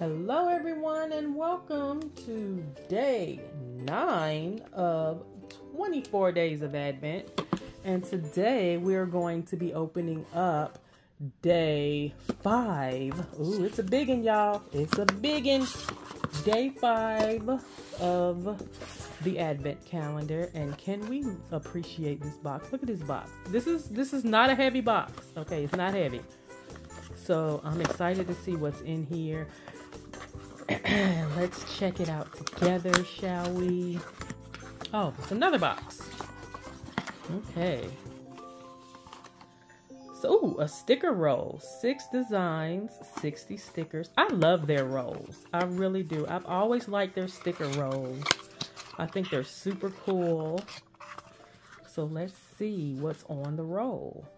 Hello, everyone, and welcome to day nine of 24 days of Advent. And today we're going to be opening up day five. Ooh, it's a big one, y'all. It's a big one. Day five of the Advent calendar. And can we appreciate this box? Look at this box. This is this is not a heavy box. Okay, it's not heavy. So I'm excited to see what's in here. Let's check it out together, shall we? Oh, it's another box. Okay. So, ooh, a sticker roll. Six designs, 60 stickers. I love their rolls. I really do. I've always liked their sticker rolls. I think they're super cool. So let's see what's on the roll.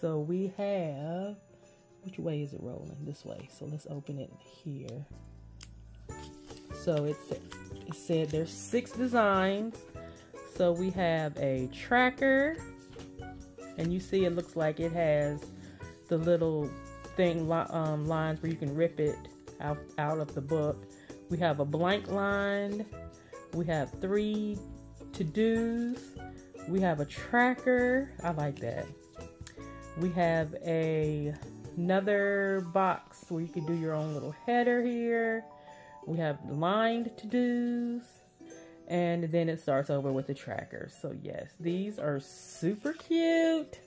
So we have, which way is it rolling? This way. So let's open it here. So it's, it said there's six designs. So we have a tracker. And you see it looks like it has the little thing um, lines where you can rip it out, out of the book. We have a blank line. We have three to-dos. We have a tracker. I like that. We have a another box where you can do your own little header here. We have lined to-dos. And then it starts over with the tracker. So yes, these are super cute.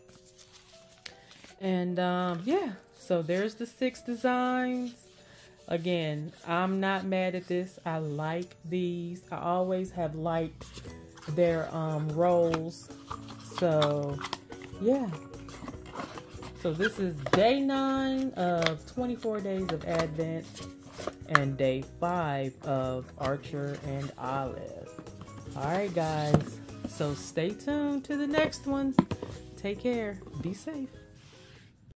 And um, yeah, so there's the six designs. Again, I'm not mad at this. I like these. I always have liked their um, rolls. So yeah. So this is day nine of 24 days of Advent and day five of Archer and Olive. All right, guys. So stay tuned to the next one. Take care. Be safe.